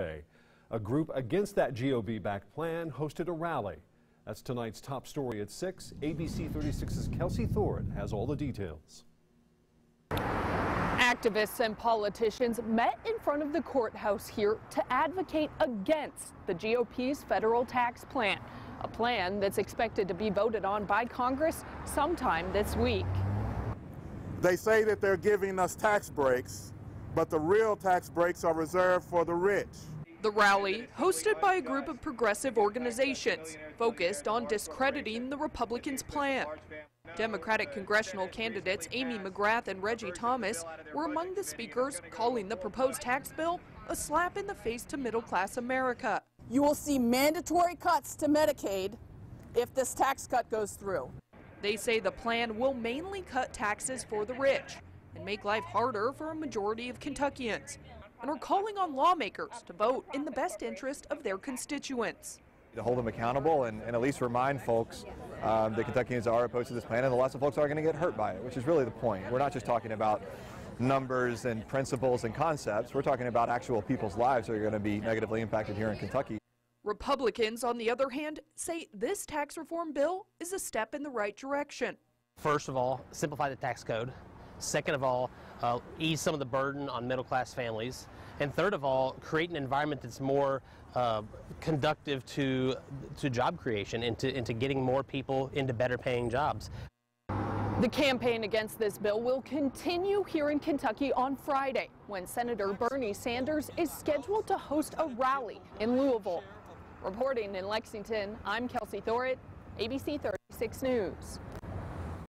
A group against that GOP-backed plan hosted a rally. That's tonight's top story at 6. ABC 36's Kelsey Thorett has all the details. Activists and politicians met in front of the courthouse here to advocate against the GOP's federal tax plan, a plan that's expected to be voted on by Congress sometime this week. They say that they're giving us tax breaks, but the real tax breaks are reserved for the rich. The rally, hosted by a group of progressive organizations, focused on discrediting the Republicans' plan. Democratic congressional candidates Amy McGrath and Reggie Thomas were among the speakers calling the proposed tax bill a slap in the face to middle class America. You will see mandatory cuts to Medicaid if this tax cut goes through. They say the plan will mainly cut taxes for the rich and make life harder for a majority of Kentuckians and are calling on lawmakers to vote in the best interest of their constituents. To hold them accountable and, and at least remind folks um, that Kentuckians are opposed to this plan and the lots of folks are going to get hurt by it, which is really the point. We're not just talking about numbers and principles and concepts. We're talking about actual people's lives that are going to be negatively impacted here in Kentucky. Republicans, on the other hand, say this tax reform bill is a step in the right direction. First of all, simplify the tax code. Second of all, uh, ease some of the burden on middle class families. And third of all, create an environment that's more uh, conductive to, to job creation, into, into getting more people into better paying jobs. The campaign against this bill will continue here in Kentucky on Friday when Senator Bernie Sanders is scheduled to host a rally in Louisville. Reporting in Lexington, I'm Kelsey Thorett, ABC 36 News.